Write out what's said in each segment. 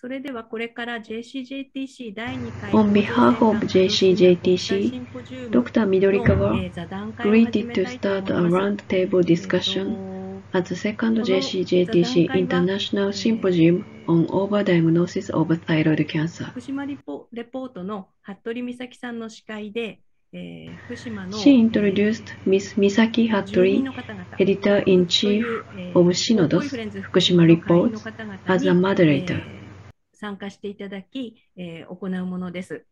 それではこれから JCJTC 第2回 On behalf of JCJTC, Dr. Midorikawa greeted to start a roundtable discussion at the second JCJTC International Symposium on Overdiagnosis of Thyroid Cancer. 福島リポレポートの服部美咲さんの司会で、She introduced Ms. Misaki Hattori, の方々 editor-in-chief そういうえー of 福島 Reports, as a moderator. えー参加していただき、えー行うものです。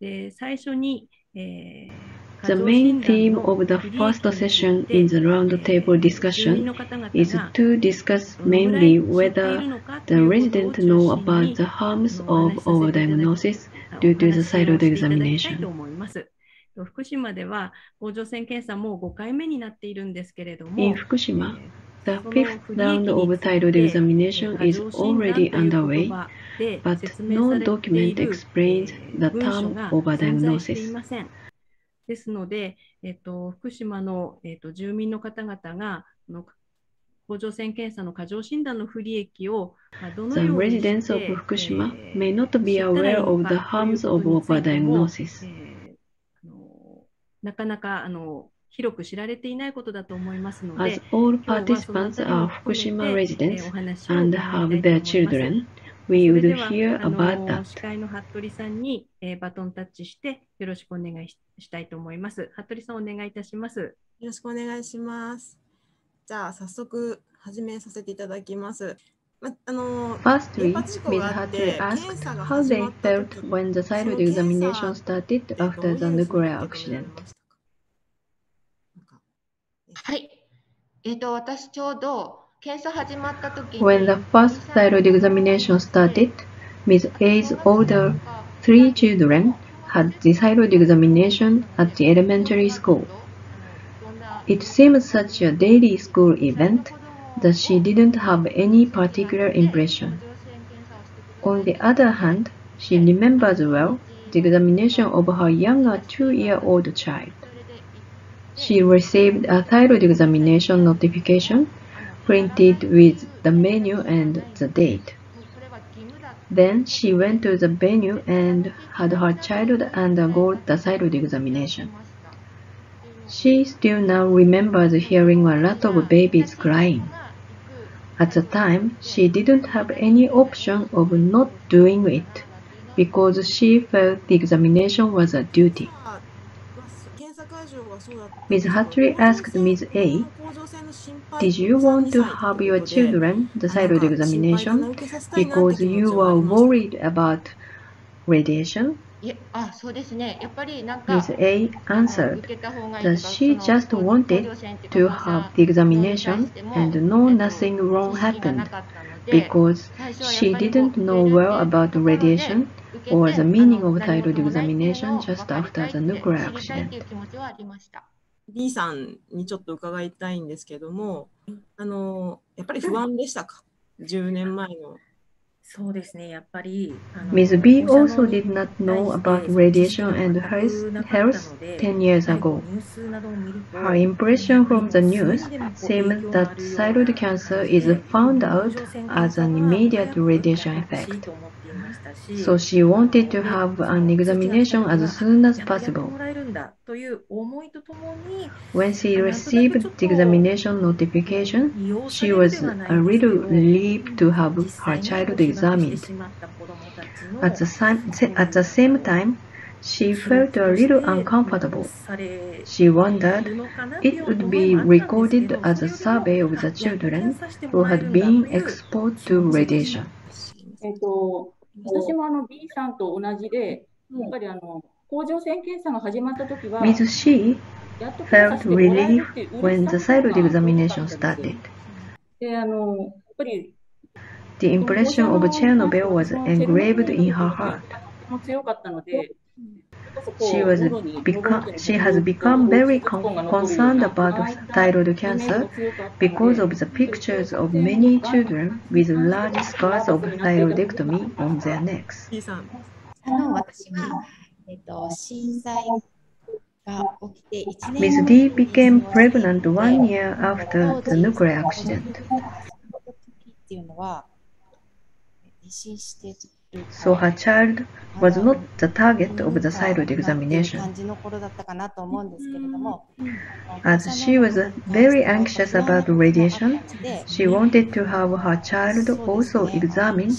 で最初に、えー The main theme of the first session in the roundtable discussion is to discuss mainly whether the residents know about the harms of overdiagnosis due to the thyroid examination. 福島では甲状腺検査もう5回目になっているんですけれども、In Fukushima, the fifth round of thyroid examination is already underway, but no document explains the term overdiagnosis. ですので、えっと、福島の、えっと、住民の方々がこの甲状腺検査の過剰診断の不利益をまあどの The ようにして residents of may not be aware の of か the harms こ of overdiagnosis. なかなかあの広く知られていないことだと思いますの As で、all 今日はそのあ participants are Fukushima residents and 伺 have their children, we would hear あ about の that. 司会の服部さんに、えーバトンタッチしてよろしくお願いししたいと思います。服部さんお願いいたします。よろしくお願いします。じゃあ早速始めさせていただきます。ま、あの Firstly, Ms. があって Hattori 検 asked how 始 they felt 時 when the その thyroid 検査 examination started after どう the nuclear accident. れましたかなんかはい。えっ、と、私ちょうど検査始まった時に When the first thyroid examination started, Ms. A's older three children had the thyroid examination at the elementary school. It seemed such a daily school event that she didn't have any particular impression. On the other hand, she remembers well the examination of her younger two-year-old child. She received a thyroid examination notification printed with the menu and the date. Then she went to the venue and had her child undergo the thyroid examination. She still now remembers hearing a lot of babies crying. At the time, she didn't have any option of not doing it because she felt the examination was a duty. Ms. Hattori asked Ms. A, Did you want to have your children the thyroid examination because you were worried about radiation? Ms. A answered that she just wanted to have the examination and know nothing wrong happened because she didn't know well about radiation or the meaning of the examination just after the nuclear accident. D さんにちょっと伺いたいんですけども、あのやっぱり不安でしたか、10年前の そうですね、やっぱり。あの Ms. B 放射 also 能 did not know に about 対して radiation 知識 and が health, 全くなかった health ので 10 years やはりこ ago. うニュースなどを見ると Her impression from the すぐ news にでもこう seemed 影響 that のあるような thyroid cancer is found out as an immediate radiation effect. So she wanted to have an examination as soon as possible. When she received the examination notification, she was a little relieved to have her child examined. At the, same, at the same time, she felt a little uncomfortable. She wondered it would be recorded as a survey of the children who had been exposed to radiation. えっと、私もあの B さんと同じで、やっぱりあの Mrs. Shi felt relief when the thyroid examination started. The impression of Chernobyl was engraved in her heart. She, was become, she has become very con concerned about thyroid cancer because of the pictures of many children with large scars of thyroidectomy on their necks. えっと、震災が起きて1年 Ms. D became pregnant one year after the nuclear accident. っていうのは、妊娠して So her child was not the target of the うん thyroid なんていう examination. 感じの頃だったかなと思うんですけれども、 As she was very anxious about radiation, she wanted to have her child also examine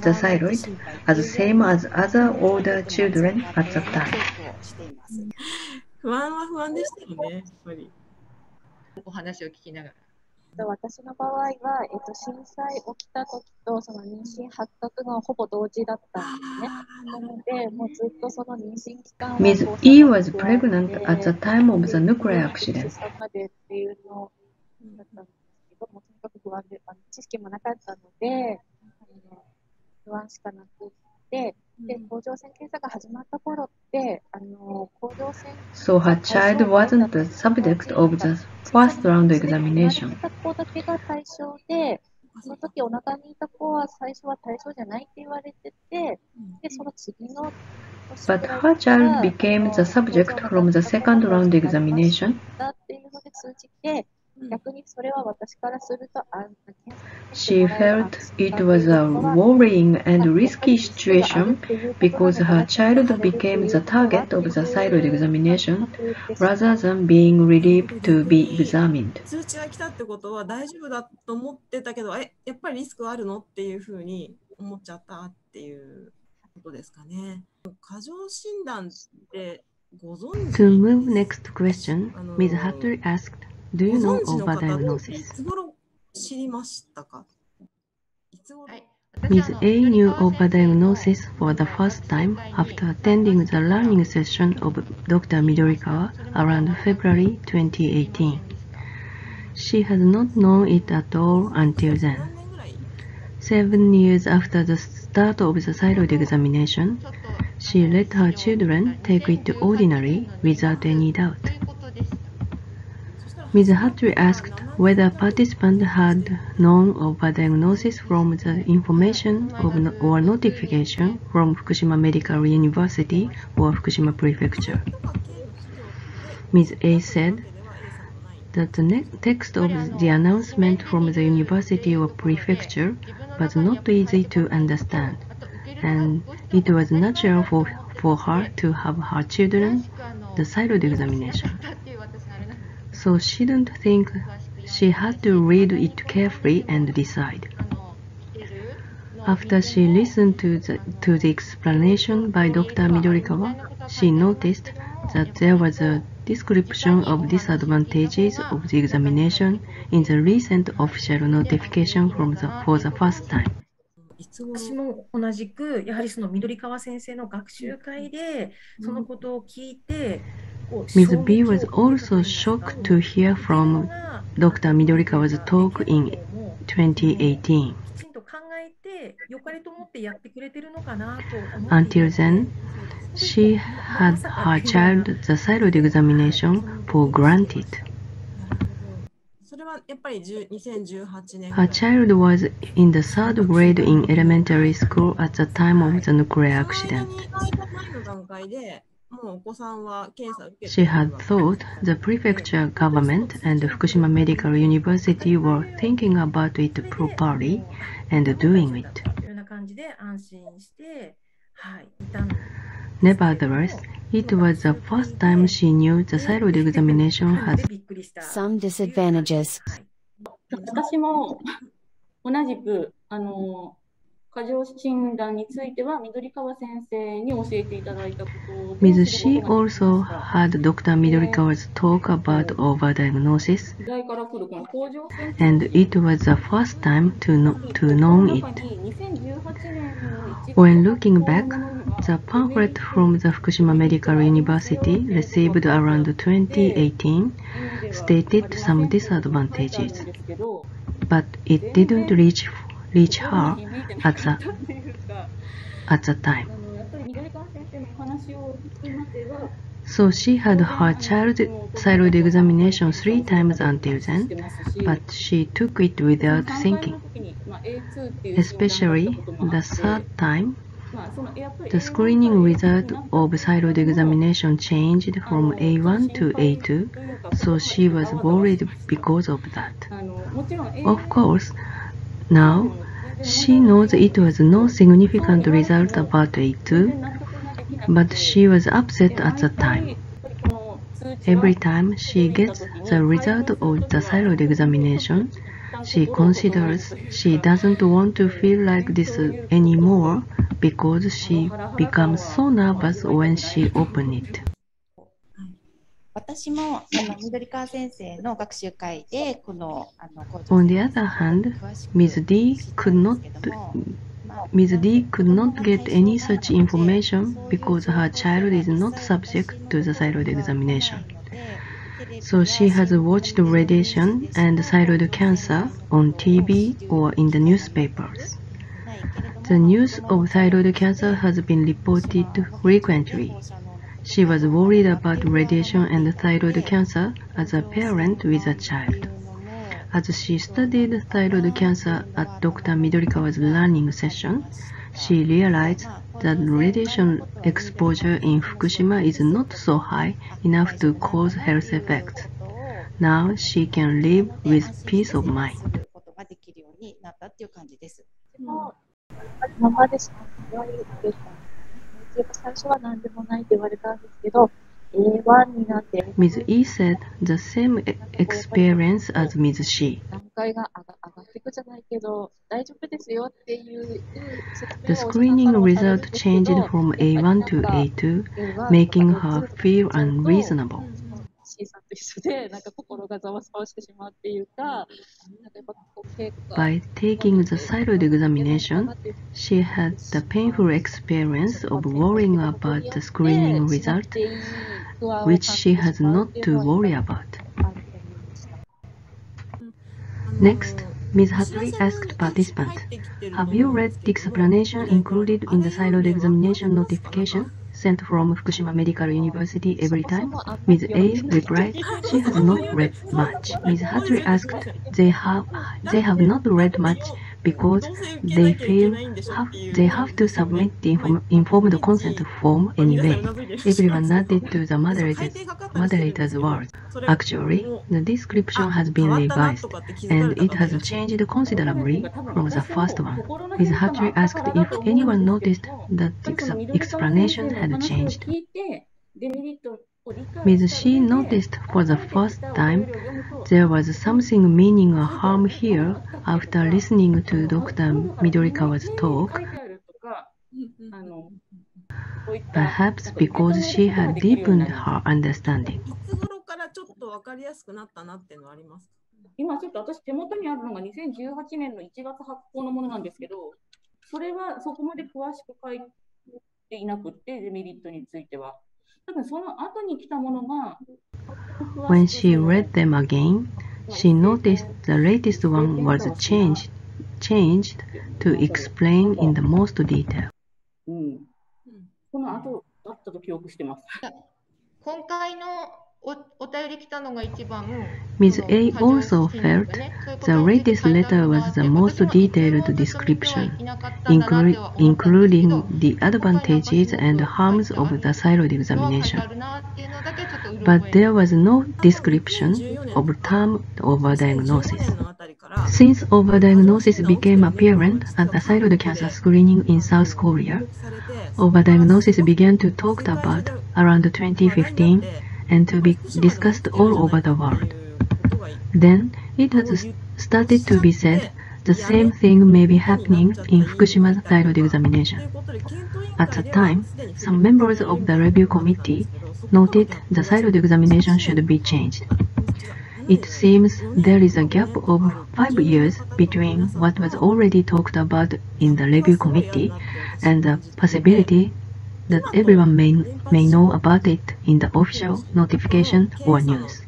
the thyroid as same as other older children at the time. 不安は不安でしたよね、やっぱり。お話を聞きながら。 私の場合は、えっと、震災起きた時とその妊娠発覚がほぼ同時だったんですね。なので、もうずっとその妊娠期間は Ms. E was pregnant で at the time of the nuclear 出 accident. 産までっていうのだったんですけども、とにかく不安で、あの知識もなかったので、あの不安しかなくって、で、甲状腺検査が始まった頃って、あの、甲状腺 So her child wasn't the subject of the first round examination. 子だけが対象で、その時お腹にいた子は最初は対象じゃないって言われてて、で、その次の年 But her child became the subject from the second round examination. だっていうので通じて、逆にそれは私からすると、あ She felt it was a worrying and risky situation because her child became the target of the thyroid examination rather than being relieved to be examined. 通知が来たってことは大丈夫だと思ってたけど、え、やっぱりリスクあるのっていうふうに思っちゃったっていうことですかね。過剰診断ってご存知 To move next question, Ms. Hattori asked, Do you ご know 存知の方ってい overdiagnosis? つ頃知りましたかいつ頃、はい。 Ms. A knew overdiagnosis for the first time after attending the learning session of Dr. Midorikawa around February 2018. She has not known it at all until 何 then. 年ぐらい Seven years after the start of the thyroid examination, she let her children take it ordinarily without any doubt. Ms. Mizuhatari asked whether participants had known of a diagnosis from the information no or notification from Fukushima Medical University or Fukushima Prefecture. Ms. A said that the text of the announcement from the university or prefecture was not easy to understand, and it was natural for, for her to have her children the thyroid examination. So she didn't think she had to read it carefully and decide. After she listened to the, to the explanation by Dr. Midorikawa, she noticed that there was a description of disadvantages of the examination in the recent official notification from the, for the first time. いつ頃私も同じく、やはりその緑川先生の学習会で、そのことを聞いて、Ms. B was also shocked to hear from Dr. Midorikawa's talk in 2018. Until then, she had her child's thyroid examination for granted. Her child was in the third grade in elementary school at the time of the nuclear accident. She had thought the prefecture government and Fukushima Medical University were thinking about it properly and doing it. Nevertheless, it was the first time she knew the thyroid examination had some disadvantages. 過剰診断については、緑川先生に教えていただいたことで Ms. 知る She ことができ also ました had Dr. Midorikawa's talk about overdiagnosis, 時代から来るこの甲状腺 and it was the first time to know, to know 中 it. に2018年の1 When looking back, the pamphlet from the Fukushima Medical University received around 2018 stated some disadvantages, but it didn't reach, reach her at the, at the time. So she had her child thyroid examination three times until then, but she took it without thinking. Especially the third time, the screening result of thyroid examination changed from A1 to A2, so she was worried because of that. Of course, now she knows it was no significant result about A2, but she was upset at the time. Every time she gets the result of the thyroid examination, she considers she doesn't want to feel like this anymore because she becomes so nervous when she opens it. 私もあの緑川先生の学習会でこのあの甲 On 状 the 腺 other hand, Ms. D could not Ms. D could not get any such information because her child is not subject to the thyroid examination. So she has watched radiation and thyroid cancer on TV or in the newspapers. The news of thyroid cancer has been reported frequently. She was worried about radiation and thyroid cancer as a parent with a child. As she studied thyroid cancer at Dr. Midorikawa's learning session, she realized that radiation exposure in Fukushima is not so high enough to cause health effects. Now she can live with peace of mind. ことができるようになったっていう感じです。でも、やっぱり今までしか言われてた。やっぱ 最初は何でもないって言われたんですけど、A1 になって、 Ms. E said the same e- experience as Ms. She. 段階が上が上がっていくじゃないけど、大丈夫ですよっていう説 The 明を screening お医者さんからも result されるんですけど changed from A1 to やっぱり A2, なんか making なんか her feel unreasonable. By taking the thyroid examination, she had the painful experience of worrying about the screening result, which she has not to worry about. Next, Ms. Hattori asked participants, Have you read the explanation included in the thyroid examination notification? Sent from Fukushima Medical University every time? Ms. A replied, she has not read much. Ms. Hattori asked, they have, they have not read much because they feel have, they have to submit the inform, informed consent form anyway. Everyone nodded to the moderator's, moderator's words. Actually, the description has been revised, and it has changed considerably from the first one. Ms. Hattori asked if anyone noticed that the ex- explanation had changed. Ms. She noticed for the first time there was something meaning a harm here after listening to Dr. Midorikawa's talk, perhaps because she had deepened her understanding. 今ちょっと私手元にあるのが2018年の1月発行のものなんですけど、それはそこまで詳しく書いていなくて、デメリットについては。多分その後に来たものが、When she read them again, she noticed the latest one was changed, changed to explain in the most detail. うん、この後だったと記憶してます。今回の Ms. A also felt the latest letter was the most detailed description, including the advantages and harms of the thyroid examination. But there was no description of term overdiagnosis. Since overdiagnosis became apparent at the thyroid cancer screening in South Korea, overdiagnosis began to talked about around 2015 and to be discussed all over the world. Then it has started to be said the same thing may be happening in Fukushima's thyroid examination. At the time, some members of the review committee noted the thyroid examination should be changed. It seems there is a gap of five years between what was already talked about in the review committee and the possibility that everyone may, may know about it in the official notification or news.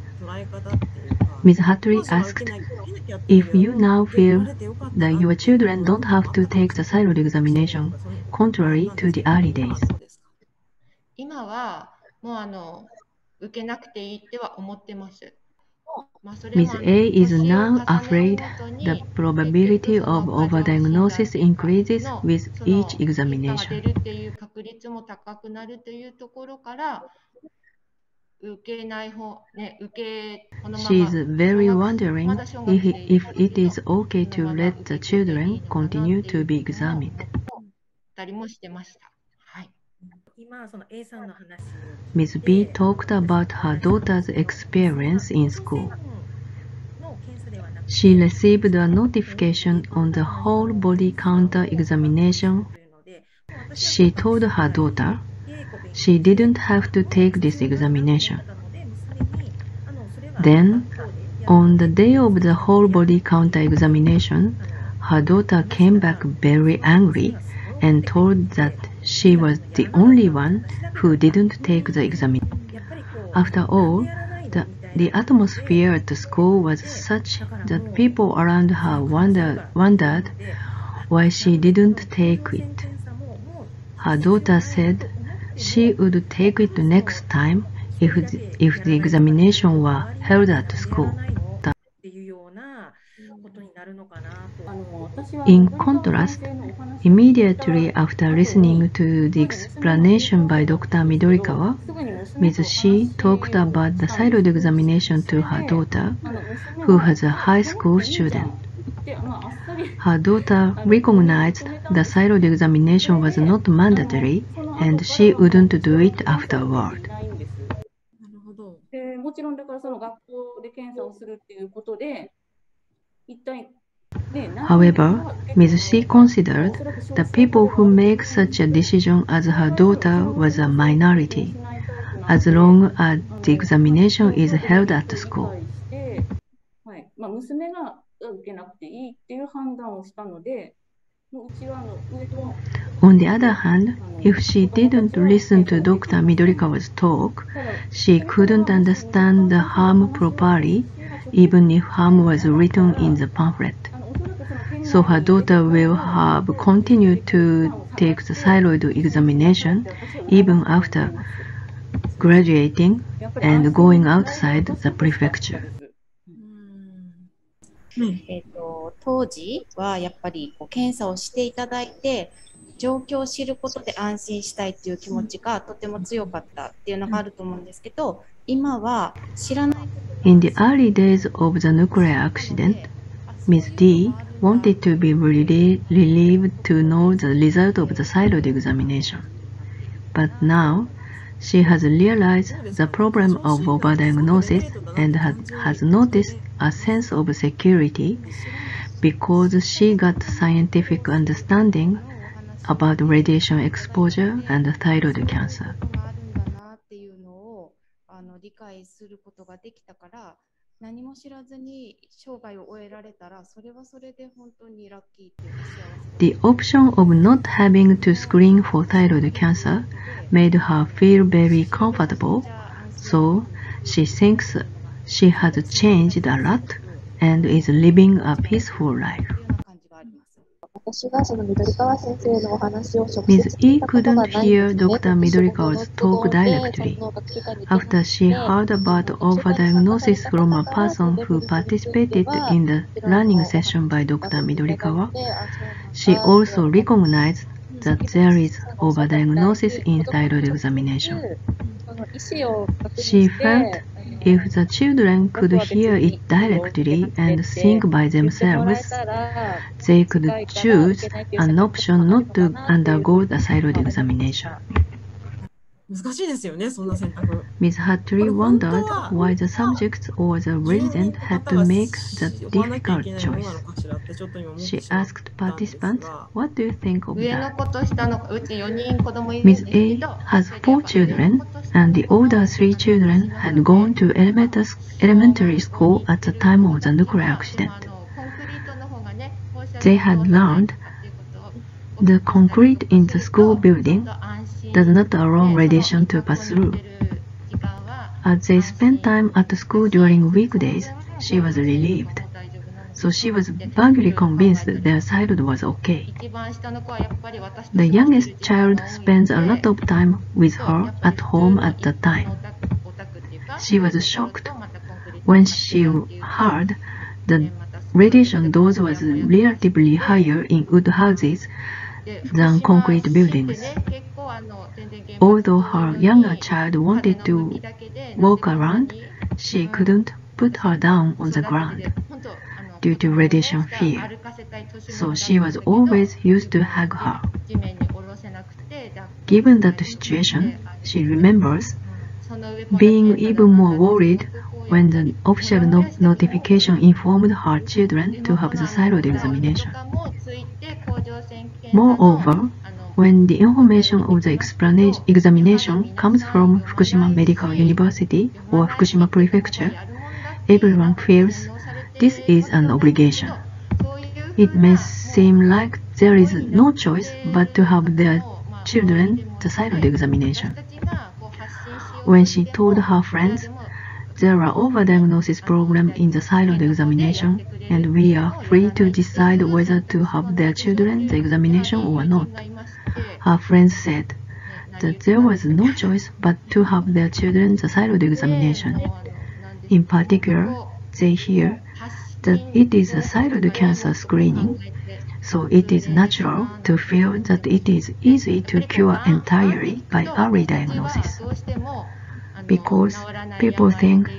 Ms. Hattori asked if you now feel that your children don't have to take the thyroid examination, contrary to the early days. 今はもうあの受けなくていいっては思ってます。 Ms. A is now afraid the probability of overdiagnosis increases with each examination. She is very wondering if, if it is okay to let the children continue to be examined. Ms. B talked about her daughter's experience in school. She received a notification on the whole body counter examination. She told her daughter she didn't have to take this examination. Then, on the day of the whole body counter examination, her daughter came back very angry and told that she was the only one who didn't take the examination. After all, the, the atmosphere at the school was such that people around her wonder, wondered why she didn't take it. Her daughter said she would take it next time if the, if the examination were held at school. In contrast, Immediately after listening to the explanation by Dr. Midorikawa, Ms. Shi talked about the thyroid examination to her daughter, who は was a high school student. Her daughter recognized the thyroid examination was not mandatory and she wouldn't do it afterward. なるほど。でもちろんだからその学校で検査をするっていうことで However, Mizushi considered the people who make such a decision as her daughter was a minority, as long as the examination is held at the school. On the other hand, if she didn't listen to Dr. Midorikawa's talk, she couldn't understand the harm properly even if harm was written in the pamphlet. あのおそらくその検 So her daughter will have continued to take the thyroid examination even after graduating and going outside the prefecture. うん。えー、と当時はやっぱりこう検査をしていただいて 状況を知ることで安心したいっていう気持ちがとても強かったっていうのがあると思うんですけど今は知らない In the early days of the nuclear accident, Ms. D wanted to be really relieved to know the result of the thyroid examination. But now, she has realized the problem of overdiagnosis and has, has noticed a sense of security because she got scientific understanding about radiation exposure and thyroid cancer. があるんだなっていうのをあの理解することができたから何も知らずに生涯を終えられたらそれはそれで本当にラッキーっていうか幸せ The option of not having to screen for thyroid cancer made her feel very comfortable, じゃあ安心 so she thinks she has changed a lot and is living a peaceful life. Miss E couldn't hear Dr. Midorikawa's talk directly. After she heard about overdiagnosis from a person who participated in the learning session by Dr. Midorikawa, she also recognized that there is overdiagnosis in thyroid examination. She felt if the children could hear it directly and think by themselves, they could choose an option not to undergo the thyroid examination. 難しいですよね、そんな選択。 Ms. Hattori wondered why the subjects or the resident had to make the difficult choice. She asked participants, What do you think of 上の that? 子と下の子、うち4人子供いるんです Ms. け A ど、 has four children, and the older three children had gone to elementar- elementary school at the time of the nuclear accident. あのコンクリートの方がね、放射 They had learned The concrete in the school building does not allow radiation to pass through. As they spent time at school during weekdays, she was relieved. So she was vaguely convinced their child was okay. The youngest child spends a lot of time with her at home at the time. She was shocked when she heard the radiation dose was relatively higher in wood houses than concrete buildings. Although her younger child wanted to walk around, she couldn't put her down on the ground due to radiation fear. So she was always used to hug her. Given that situation, she remembers being even more worried when the official no notification informed her children to have the thyroid examination. Moreover, when the information of the examination comes from Fukushima Medical University or Fukushima Prefecture, everyone feels this is an obligation. It may seem like there is no choice but to have their children the thyroid examination. When she told her friends, there are overdiagnosis program in the thyroid examination, and we are free to decide whether to have their children the examination or not. Her friends said that there was no choice but to have their children the thyroid examination. In particular, they hear that it is a thyroid cancer screening, so it is natural to feel that it is easy to cure entirely by early diagnosis. Because people think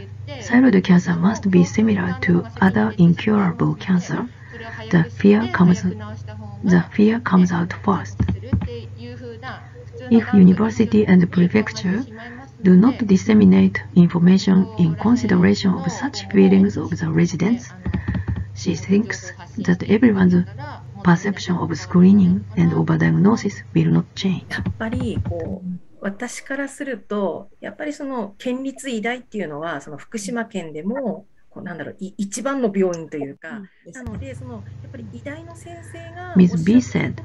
thyroid cancer must be similar to other incurable cancer, the fear comes, the fear comes out first. If university and prefecture do not disseminate information in consideration of such feelings of the residents, she thinks that everyone's perception of screening and overdiagnosis will not change. やっぱりこう私からすると、やっぱりその県立医大っていうのは、その福島県でも、なんだろう、い一番の病院というか、なので、そのやっぱり医大の先生が Ms. B said,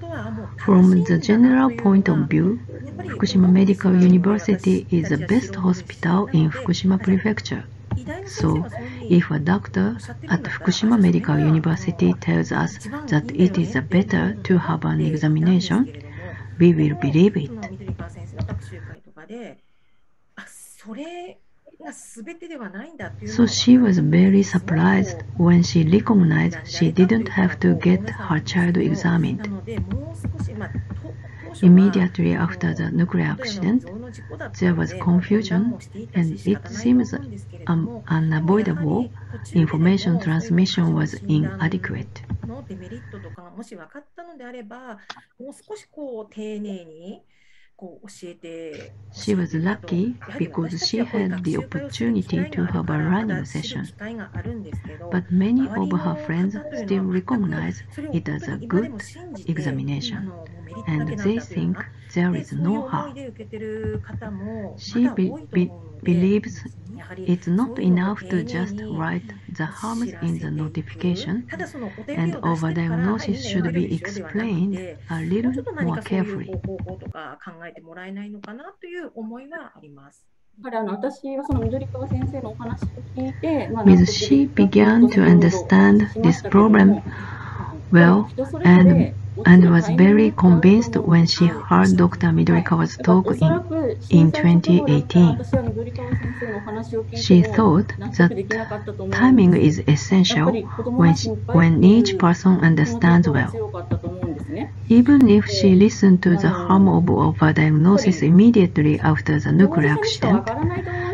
from the general point of view, Fukushima Medical University is the best hospital in Fukushima Prefecture. So, if a doctor at Fukushima Medical University tells us that it is better to have an examination, we will believe it. So she was very surprised when she recognized she didn't have to get her child examined. Immediately after the nuclear accident, there was confusion, and it seems unavoidable information transmission was inadequate. She was lucky because she had the opportunity to have a running session. But many of her friends still recognize it as a good examination, and they think there is no harm. She be be believes it's not そういうのを enough 丁 to 寧 just に write the harms in the notification ただそのお手 and 紙を出してるから overdiagnosis should はいい be んだよでしょではなく explained て a もう little ちょっと何 more かそういう carefully. 方法とか考えてもらえないのかなという思いはあります。だからあの私はその緑川先生のお話を聞いて、まあ、 With she began to understand this problem well and and was very convinced when she heard Dr. Midorikawa's talk in, in 2018. She thought that timing is essential when, she, when each person understands well. Even if she listened to the harm of overdiagnosis immediately after the nuclear accident,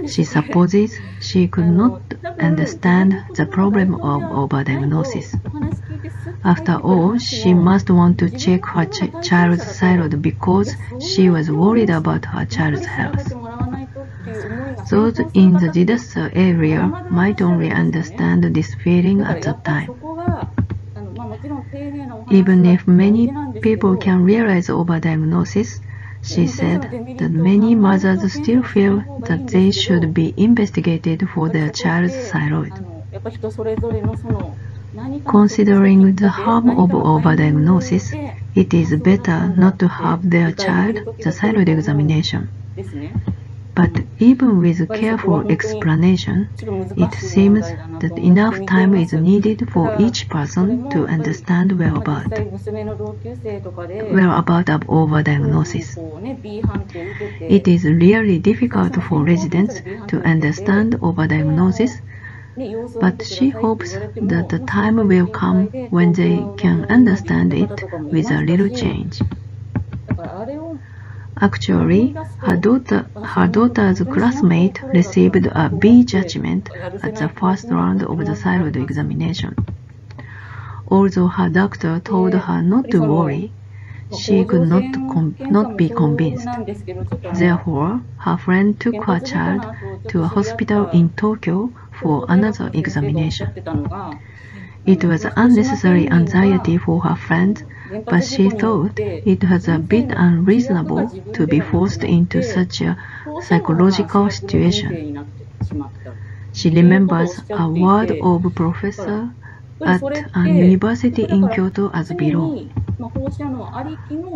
she supposes she could not understand the problem of overdiagnosis. After all, she must want to check her ch- child's thyroid because she was worried about her child's health. Those in the disaster area might only understand this feeling at the time. Even if many people can realize overdiagnosis, she said that many mothers still feel that they should be investigated for their child's thyroid. Considering the harm of overdiagnosis, it is better not to have their child the thyroid examination. But even with careful explanation, it seems that enough time is needed for each person to understand well about, well about of overdiagnosis. It is really difficult for residents to understand overdiagnosis, but she hopes that the time will come when they can understand it with a little change. Actually, her, daughter, her daughter's classmate received a B judgment at the first round of the thyroid examination. Although her doctor told her not to worry, she could not, not be convinced. Therefore, her friend took her child to a hospital in Tokyo for another examination. It was unnecessary anxiety for her friend, but she thought it was a bit unreasonable to be forced into such a psychological situation. She remembers a word of professor at a university in Kyoto as below.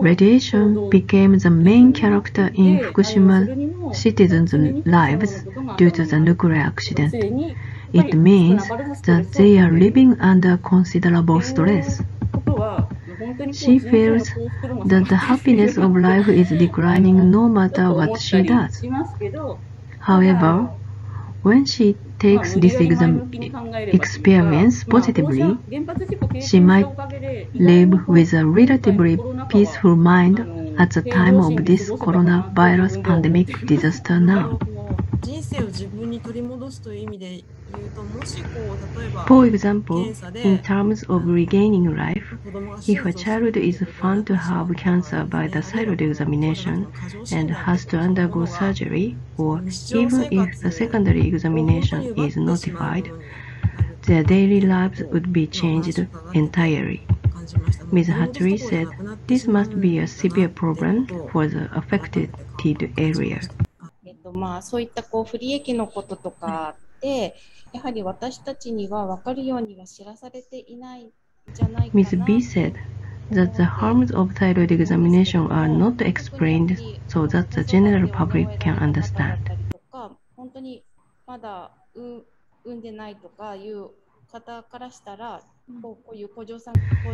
Radiation became the main character in Fukushima citizens' lives due to the nuclear accident. It means that they are living under considerable stress. She feels that the happiness of life is declining no matter what she does. However, when she takes this exam experience positively, she might live with a relatively peaceful mind at the time of this coronavirus pandemic disaster now. 人生を自分に取り戻すという意味で言うと、もしこう、例えば、 For example, 検査 in で terms of regaining life, 子供が手 if a 術をして child is found to have cancer by the thyroid examination and has to undergo surgery, or even if the secondary examination is notified, their daily lives would be changed entirely. 感じました Ms. Hattori said this must be a severe problem for the affected area. とまあ、そういったこう不利益のこととかって、やはり私たちには分かるようには知らされていないんじゃないかな Ms. B said that the harms of thyroid examination are not explained so that the general public can understand. とか本当にまだう産んでないとかいう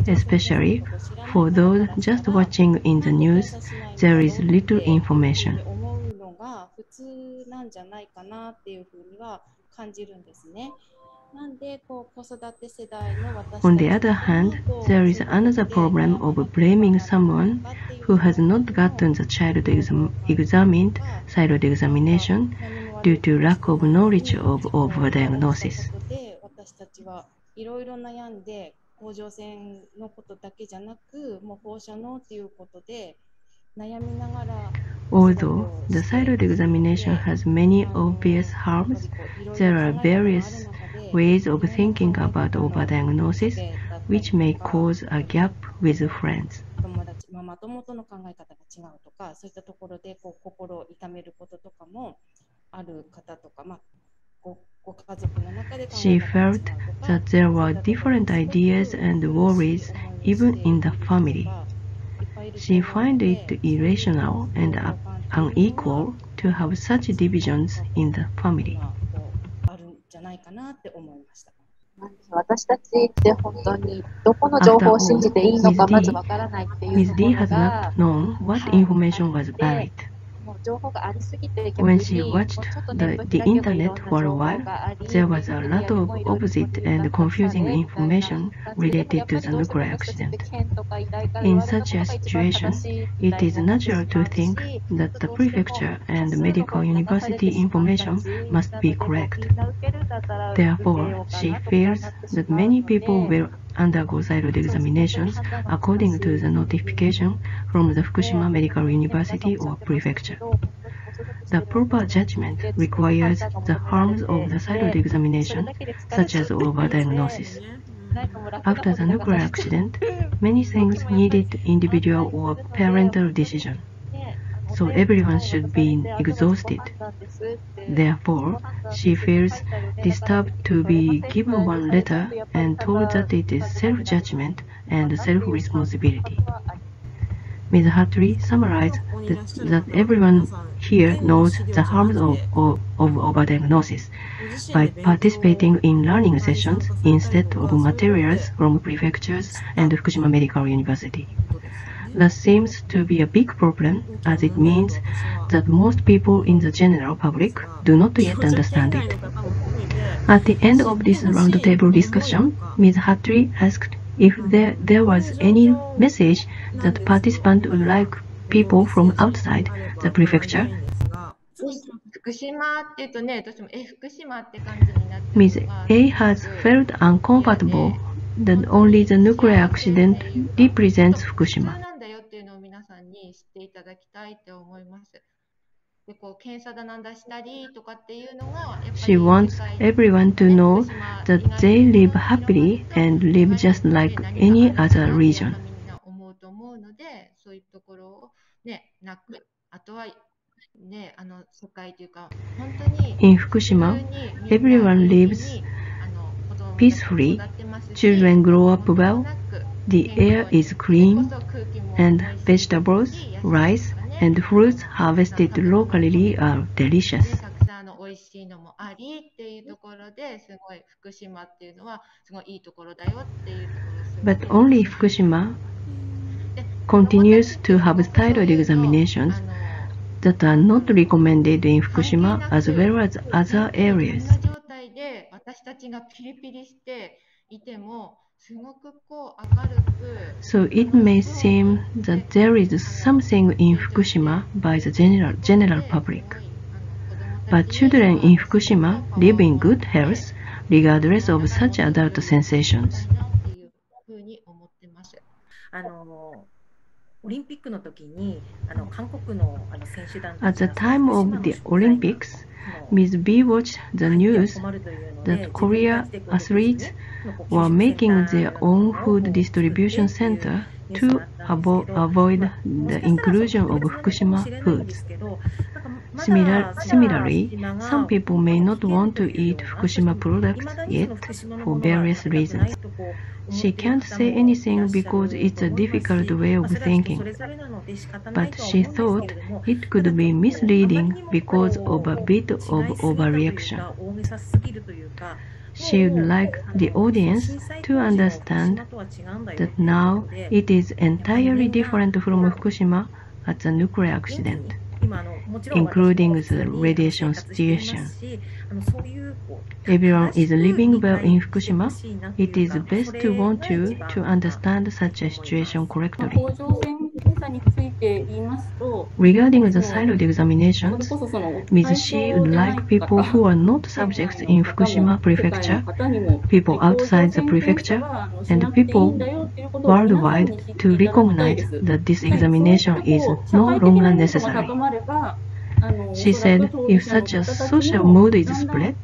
Especially for those just watching in the news, there is little information. On the other hand, there is another problem of blaming someone who has not gotten the child exam examined, child examination, due to lack of knowledge of overdiagnosis. ちはいろいろ悩んで甲状腺のことだけじゃなくもう放射能っていうことで悩みながら Although the thyroid examination has many obvious harms, there are various ways of thinking about overdiagnosis which may cause a gap with friends. ママ友との考え方が違うとかそういったところでこう心を痛めることとかもある方とか、まあ、She え方が違う felt とか that there were different ideas and worries even in the family. She found it irrational and uh, unequal to have such divisions in the family. まあこうあるんじゃないかなって思いました。私たちって本当にどこの情報を信じていいのかまずわからないっていう Ms. と D ころ has が not known what information was valid. When she watched the, the internet for a while, there was a lot of opposite and confusing information related to the nuclear accident. In such a situation, it is natural to think that the prefecture and medical university information must be correct. Therefore, she fears that many people will undergo thyroid examinations according to the notification from the Fukushima Medical University or prefecture. The proper judgment requires the harms of the thyroid examination, such as overdiagnosis. After the nuclear accident, many things needed individual or parental decision. So everyone should be exhausted. Therefore, she feels disturbed to be given one letter and told that it is self-judgment and self-responsibility. Ms. Hattori summarized that, that everyone here knows the harms of, of, of overdiagnosis by participating in learning sessions instead of materials from prefectures and Fukushima Medical University. That seems to be a big problem, as it means that most people in the general public do not yet understand it. At the end of this roundtable discussion, Ms. Hattori asked if there, there was any message that participants would like people from outside the prefecture. Ms. A has felt uncomfortable that only the nuclear accident represents Fukushima. んに知っていただきたいって思います。で、こう、検査だなんだしたりとかっていうのが、やっぱり She wants 世界 everyone to know that they live happily and live just like any other region. みんな思うと思うので、そういうところをね、なく、あとはね、あの世界というか、本当に In Fukushima, everyone lives peacefully, children grow up well, the air is clean, and vegetables, rice, and fruits harvested locally are delicious. たくさんの美味しいのもありっていうところですごい福島っていうのはすごいいいところだよっていうところをすごい But only Fukushima continues to have thyroid examinations that are not recommended in Fukushima as well as other こ areas. んな状態で私たちがピリピリして So it may seem that there is something in Fukushima by the general, general public. But children in Fukushima live in good health regardless of such adult sensations. オリンピックの時にあの韓国のあの選手団 At the time of the Olympics, Ms. B watched the news that Korea athletes were making their own food distribution center to avo- avoid the inclusion of Fukushima foods. Similar, similarly, some people may not want to eat Fukushima products yet for various reasons. She can't say anything because it's a difficult way of thinking, but she thought it could be misleading because of a bit of overreaction. She would like the audience to understand that now it is entirely different from Fukushima at the nuclear accident, including the radiation situation. Everyone is living well in Fukushima. It is best to want you to understand such a situation correctly. Regarding the side examinations, Ms. C would like people who are not subjects in Fukushima Prefecture, people outside the prefecture, and people worldwide to recognize that this examination is no longer necessary. She said if such a social mood is spread,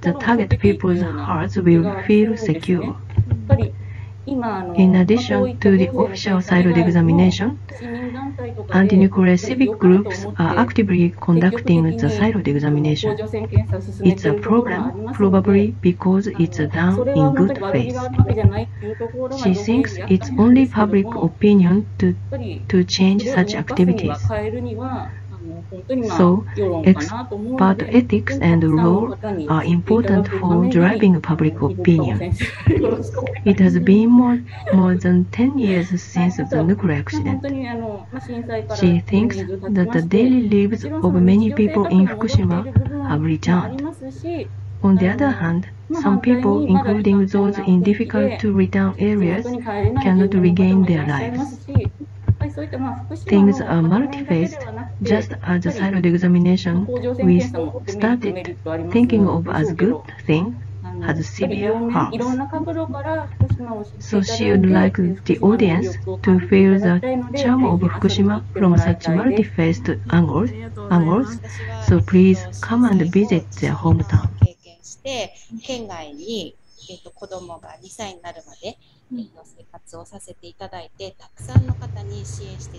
the target people's hearts will feel secure. In addition to the official thyroid examination, anti-nuclear civic groups are actively conducting the thyroid examination. It's a problem probably because it's done in good faith. She thinks it's only public opinion to, to change such activities. So, expert ethics and law are important for driving public opinion. It has been more, more than 10 years since the nuclear accident. She thinks that the daily lives of many people in Fukushima have returned. On the other hand, some people, including those in difficult to return areas, cannot regain their lives. Things are multi-faced, just as the thyroid examination we started thinking of as good thing has severe harms. So she would like the audience to feel the charm of Fukushima from such multi-faced angles, angles. So please come and visit their hometown. 経験して県外に、えー、と子供が2歳になるまで、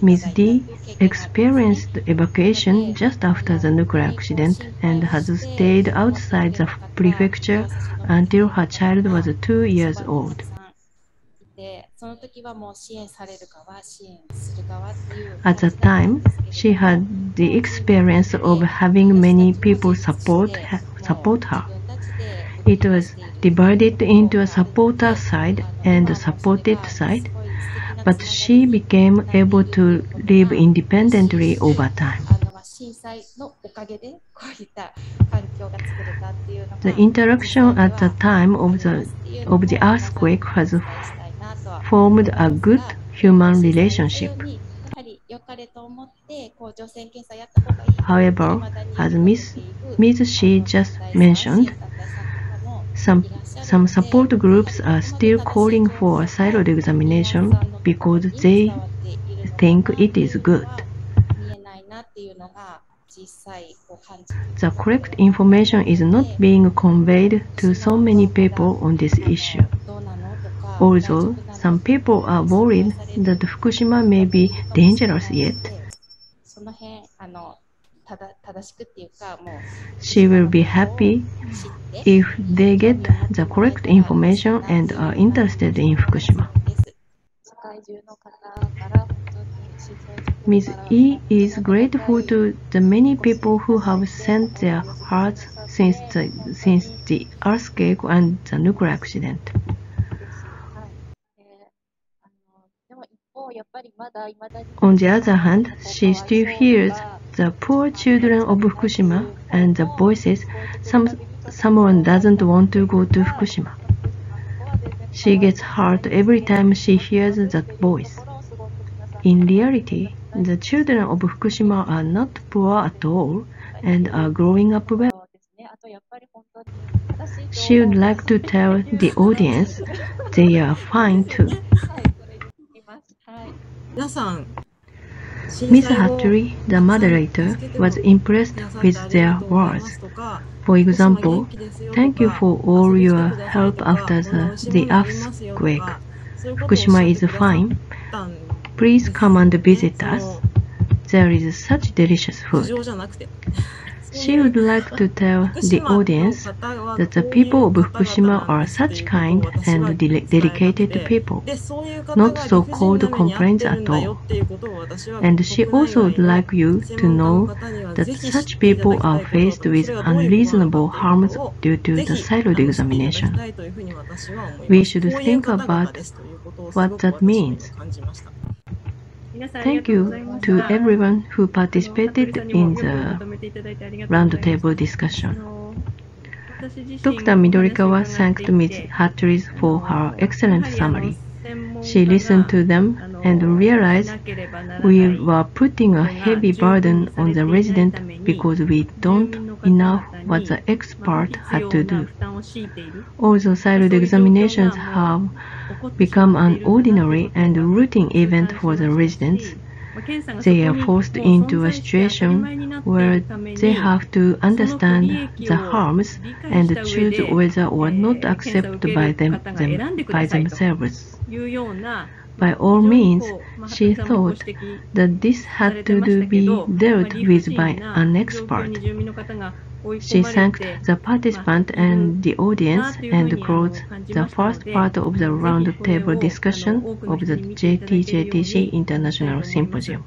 Ms. D experienced evacuation just after the nuclear accident and has stayed outside the prefecture until her child was two years old. At the time, she had the experience of having many people support, support her. It was divided into a supporter side and a supported side, but she became able to live independently over time. The interaction at the time of the, of the earthquake has formed a good human relationship. However, as Ms. Ms. She just mentioned, some, some support groups are still calling for a thyroid examination because they think it is good. The correct information is not being conveyed to so many people on this issue. Although some people are worried that Fukushima may be dangerous yet, she will be happy if they get the correct information and are interested in Fukushima. Ms. E is grateful to the many people who have sent their hearts since the, since the earthquake and the nuclear accident. On the other hand, she still hears the poor children of Fukushima and the voices, some someone doesn't want to go to Fukushima. She gets hurt every time she hears that voice. In reality, the children of Fukushima are not poor at all and are growing up well. She would like to tell the audience they are fine too. Miss Hattori, the moderator, was impressed with their words. For example, thank you for all your help after the, the earthquake. Fukushima is fine. Um, please come and visit us. There is such delicious food. She would like to tell the audience that the people of Fukushima are such kind and de dedicated people, not so called complaints at all. And she also would like you to know that such people are faced with unreasonable harms due to the silent examination. We should think about what that means. Thank you to everyone who participated in the roundtable discussion. Dr. Midorikawa thanked Ms. Hattori for her excellent summary. She listened to them and realized we were putting a heavy burden on the resident because we don't enough what the expert had to do. Although thyroid examinations have become an ordinary and routine event for the residents, they are forced into a situation where they have to understand the harms and choose whether or not accept by them, them by themselves. By all means, she thought that this had to be dealt with by an expert. She thanked the participant and the audience and closed the first part of the roundtable discussion of the JCJTC International Symposium.